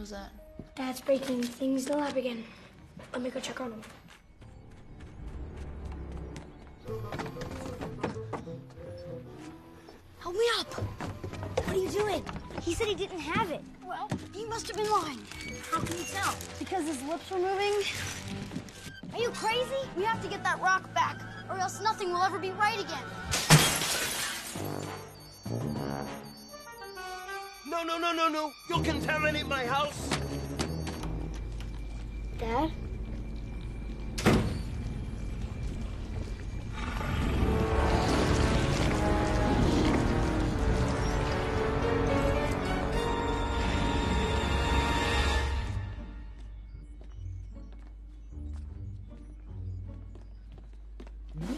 What was that? Dad's breaking things in the lab again. Let me go check on him. Help me up! What are you doing? He said he didn't have it. Well, he must have been lying. How can you tell? Because his lips were moving. Are you crazy? We have to get that rock back, or else nothing will ever be right again. No, no, no, no, no. You'll contaminate my house. Dad?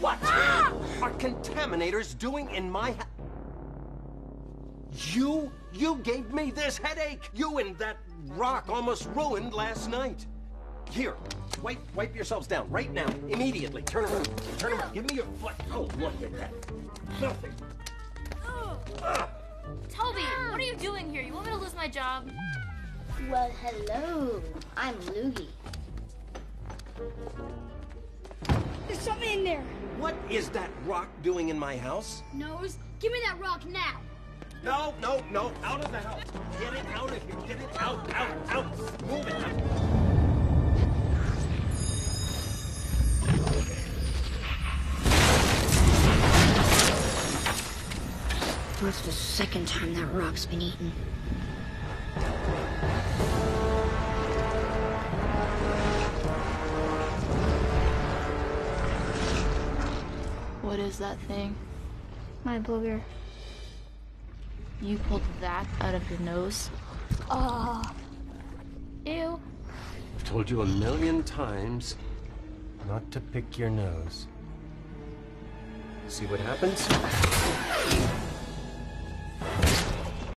What are contaminators doing in my ha- You? You gave me this headache. You and that rock almost ruined last night. Here, wipe wipe yourselves down right now, immediately. Turn around. Turn around. Give me your foot. Oh, look at that. Nothing. Oh. Toby, what are you doing here? You want me to lose my job? Well, hello. I'm Loogie. There's something in there. What is that rock doing in my house? Nose, give me that rock now. No, no, no. Out of the house. Get it out of here. Get it out, out, out. Move it. That's the second time that rock's been eaten. What is that thing? My booger. You pulled that out of your nose? Ah. Ew. I've told you a million times not to pick your nose. See what happens?